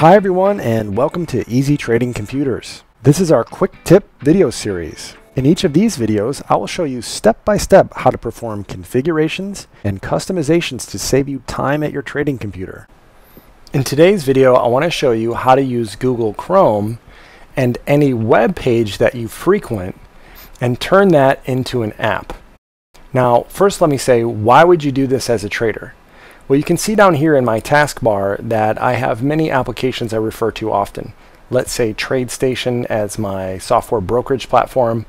Hi everyone and welcome to EZ Trading Computers. This is our quick tip video series. In each of these videos, I will show you step by step how to perform configurations and customizations to save you time at your trading computer. In today's video, I want to show you how to use Google Chrome and any web page that you frequent and turn that into an app. Now, first let me say, why would you do this as a trader? Well, you can see down here in my taskbar that I have many applications I refer to often. Let's say TradeStation as my software brokerage platform.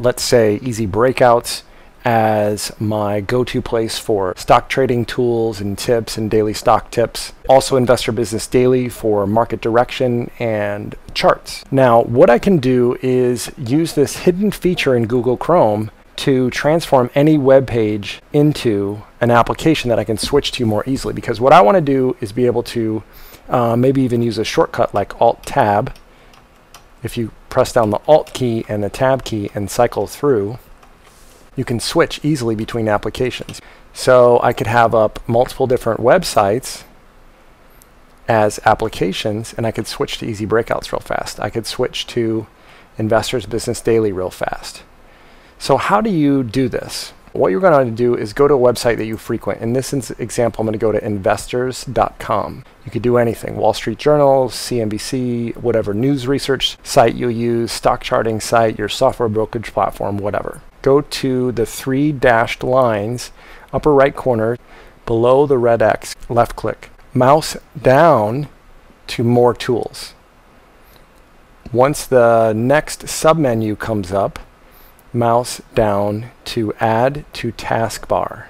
Let's say EZ Breakouts as my go-to place for stock trading tools and tips and daily stock tips. Also Investor Business Daily for market direction and charts. Now, what I can do is use this hidden feature in Google Chrome to transform any web page into an application that I can switch to more easily. Because what I want to do is be able to uh, maybe even use a shortcut like Alt Tab. If you press down the Alt key and the Tab key and cycle through, you can switch easily between applications. So I could have up multiple different websites as applications and I could switch to EZ Breakouts real fast. I could switch to Investors Business Daily real fast. So how do you do this? What you're going to do is go to a website that you frequent. In this example, I'm going to go to investors.com. You could do anything, Wall Street Journal, CNBC, whatever news research site you use, stock charting site, your software brokerage platform, whatever. Go to the three dashed lines, upper right corner, below the red X, left click. Mouse down to more tools. Once the next submenu comes up, mouse down to add to taskbar.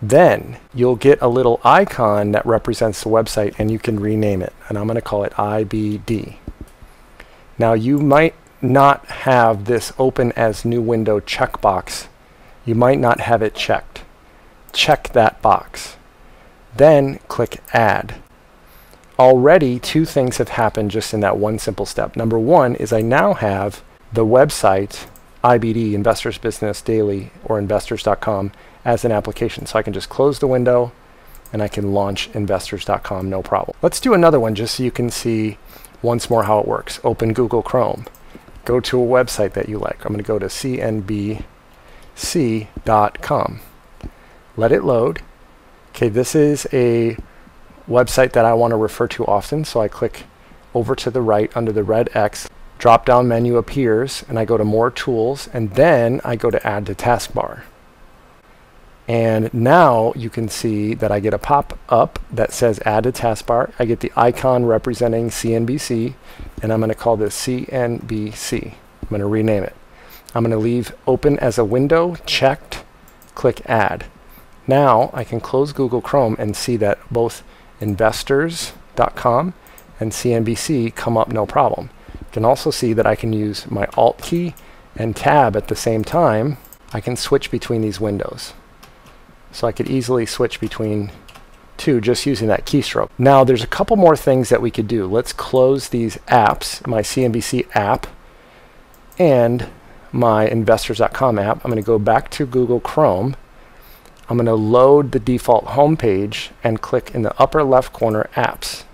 Then you'll get a little icon that represents the website and you can rename it. And I'm going to call it IBD. Now you might not have this open as new window checkbox. You might not have it checked. Check that box. Then click add. Already two things have happened just in that one simple step. Number one is I now have the website IBD, Investors Business Daily, or investors.com as an application. So I can just close the window and I can launch investors.com no problem. Let's do another one just so you can see once more how it works. Open Google Chrome. Go to a website that you like. I'm going to go to cnbc.com. Let it load. Okay, this is a website that I want to refer to often, so I click over to the right under the red X drop down menu appears and I go to more tools and then I go to add to taskbar. And now you can see that I get a pop up that says add to taskbar. I get the icon representing CNBC and I'm going to call this CNBC. I'm going to rename it. I'm going to leave open as a window checked, click add. Now I can close Google Chrome and see that both investors.com and CNBC come up no problem can also see that I can use my Alt key and Tab at the same time. I can switch between these windows. So I could easily switch between two just using that keystroke. Now there's a couple more things that we could do. Let's close these apps, my CNBC app and my investors.com app. I'm going to go back to Google Chrome. I'm going to load the default home page and click in the upper left corner apps.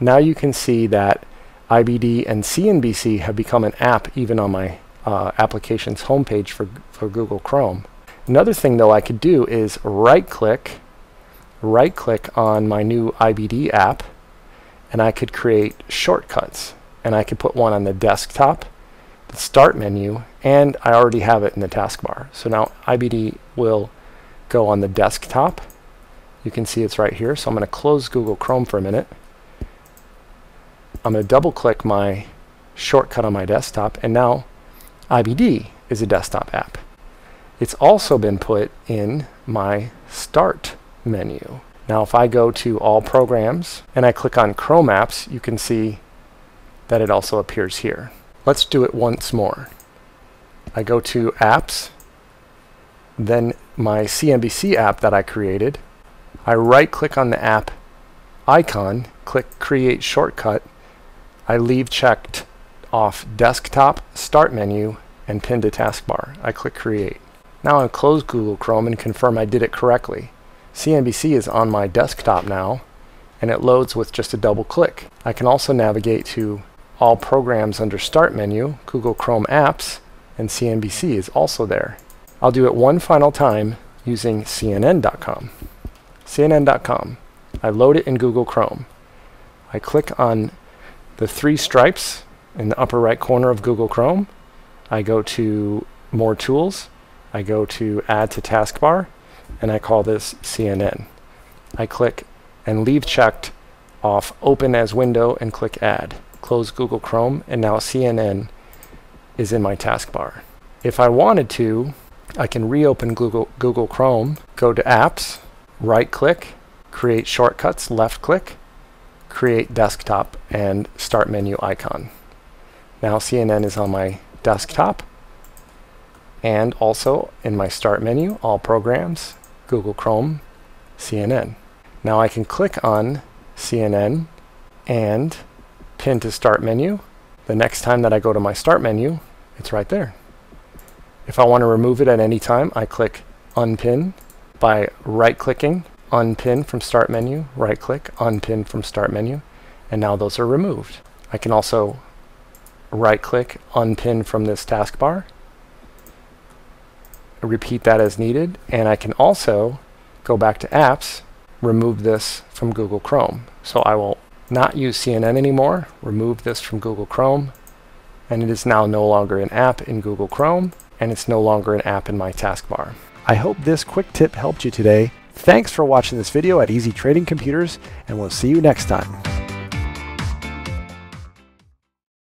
Now you can see that IBD and CNBC have become an app even on my uh, application's homepage for, for Google Chrome. Another thing though I could do is right click, right click on my new IBD app and I could create shortcuts and I could put one on the desktop, the start menu, and I already have it in the taskbar. So now IBD will go on the desktop. You can see it's right here. So I'm going to close Google Chrome for a minute. I'm going to double click my shortcut on my desktop and now IBD is a desktop app. It's also been put in my start menu. Now if I go to all programs and I click on Chrome apps, you can see that it also appears here. Let's do it once more. I go to apps, then my CNBC app that I created. I right click on the app icon, click create shortcut, I leave checked off desktop, start menu, and pin to taskbar. I click create. Now I close Google Chrome and confirm I did it correctly. CNBC is on my desktop now, and it loads with just a double click. I can also navigate to all programs under Start menu, Google Chrome Apps, and CNBC is also there. I'll do it one final time using CNN.com. CNN.com. I load it in Google Chrome. I click on the three stripes in the upper right corner of Google Chrome. I go to More Tools. I go to Add to Taskbar, and I call this CNN. I click and leave checked off Open as Window and click Add. Close Google Chrome, and now CNN is in my taskbar. If I wanted to, I can reopen Google, Google Chrome, go to Apps, right click, create shortcuts, left click, create desktop, and start menu icon. Now CNN is on my desktop, and also in my start menu, all programs, Google Chrome, CNN. Now I can click on CNN and pin to start menu. The next time that I go to my start menu, it's right there. If I want to remove it at any time, I click unpin by right clicking unpin from start menu, right click, unpin from start menu, and now those are removed. I can also right click unpin from this taskbar, repeat that as needed, and I can also go back to apps, remove this from Google Chrome. So I will not use CNN anymore, remove this from Google Chrome, and it is now no longer an app in Google Chrome and it's no longer an app in my taskbar. I hope this quick tip helped you today. Thanks for watching this video at EZ Trading Computers, and we'll see you next time.